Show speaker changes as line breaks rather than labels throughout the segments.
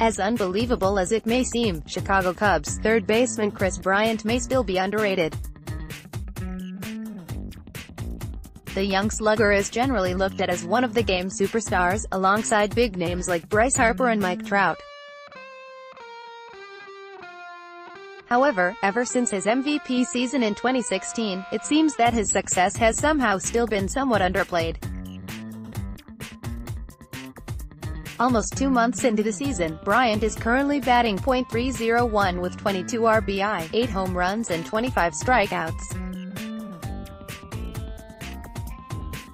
As unbelievable as it may seem, Chicago Cubs third baseman Kris Bryant may still be underrated. The young slugger is generally looked at as one of the game's superstars, alongside big names like Bryce Harper and Mike Trout. However, ever since his MVP season in 2016, it seems that his success has somehow still been somewhat underplayed. Almost two months into the season, Bryant is currently batting .301 with 22 RBI, 8 home runs and 25 strikeouts.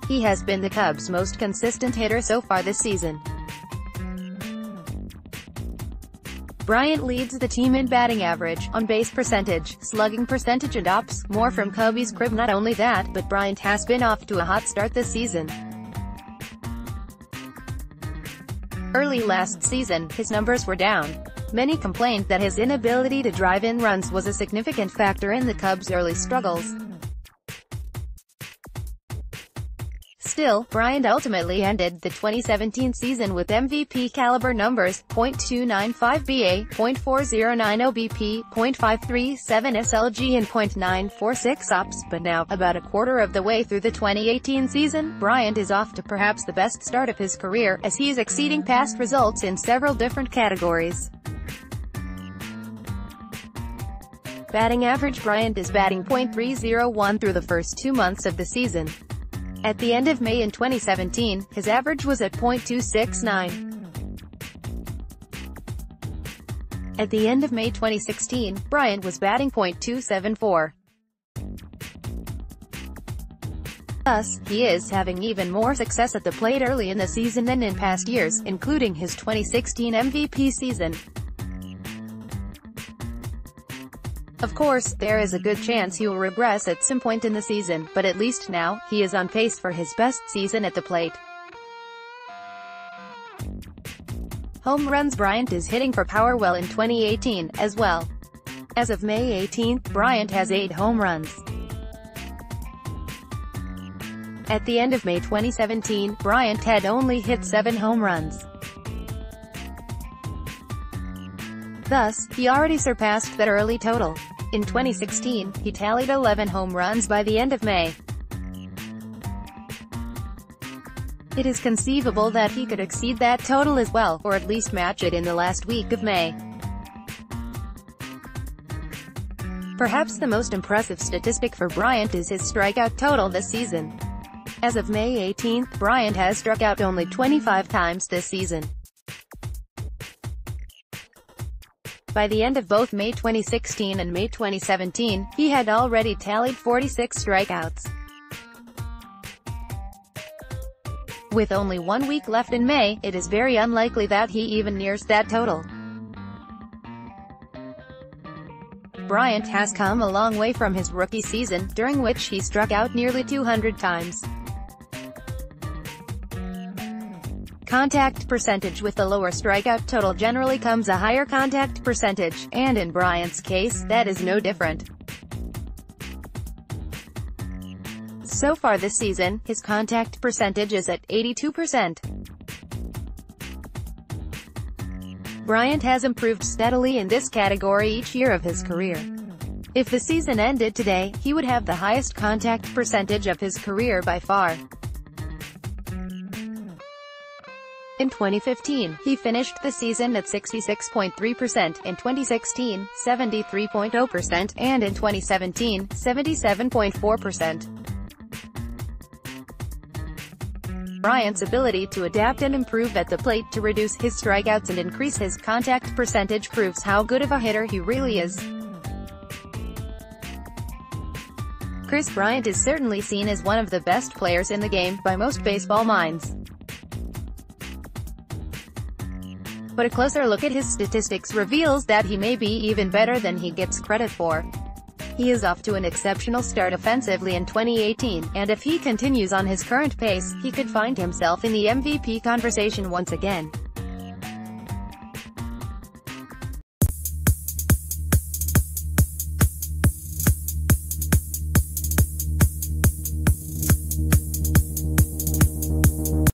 He has been the Cubs' most consistent hitter so far this season. Bryant leads the team in batting average, on-base percentage, slugging percentage and ops, more from Cubbies Crib not only that, but Bryant has been off to a hot start this season. Early last season, his numbers were down. Many complained that his inability to drive in runs was a significant factor in the Cubs' early struggles. Still, Bryant ultimately ended the 2017 season with MVP-caliber numbers, .295 BA, .4090 BP, .537 SLG and .946 OPS, but now, about a quarter of the way through the 2018 season, Bryant is off to perhaps the best start of his career, as he is exceeding past results in several different categories. Batting average Bryant is batting .301 through the first two months of the season. At the end of May in 2017, his average was at .269. At the end of May 2016, Bryant was batting .274. Thus, he is having even more success at the plate early in the season than in past years, including his 2016 MVP season. Of course, there is a good chance he will regress at some point in the season, but at least now, he is on pace for his best season at the plate. Home runs Bryant is hitting for power well in 2018, as well. As of May 18, Bryant has 8 home runs. At the end of May 2017, Bryant had only hit 7 home runs. Thus, he already surpassed that early total. In 2016, he tallied 11 home runs by the end of May. It is conceivable that he could exceed that total as well, or at least match it in the last week of May. Perhaps the most impressive statistic for Bryant is his strikeout total this season. As of May 18, Bryant has struck out only 25 times this season. By the end of both May 2016 and May 2017, he had already tallied 46 strikeouts. With only one week left in May, it is very unlikely that he even nears that total. Bryant has come a long way from his rookie season, during which he struck out nearly 200 times. Contact percentage with the lower strikeout total generally comes a higher contact percentage, and in Bryant's case, that is no different. So far this season, his contact percentage is at 82%. Bryant has improved steadily in this category each year of his career. If the season ended today, he would have the highest contact percentage of his career by far. In 2015, he finished the season at 66.3%, in 2016, 73.0%, and in 2017, 77.4%. Bryant's ability to adapt and improve at the plate to reduce his strikeouts and increase his contact percentage proves how good of a hitter he really is. Kris Bryant is certainly seen as one of the best players in the game, by most baseball minds. But a closer look at his statistics reveals that he may be even better than he gets credit for. He is off to an exceptional start offensively in 2018, and if he continues on his current pace, he could find himself in the MVP conversation once again.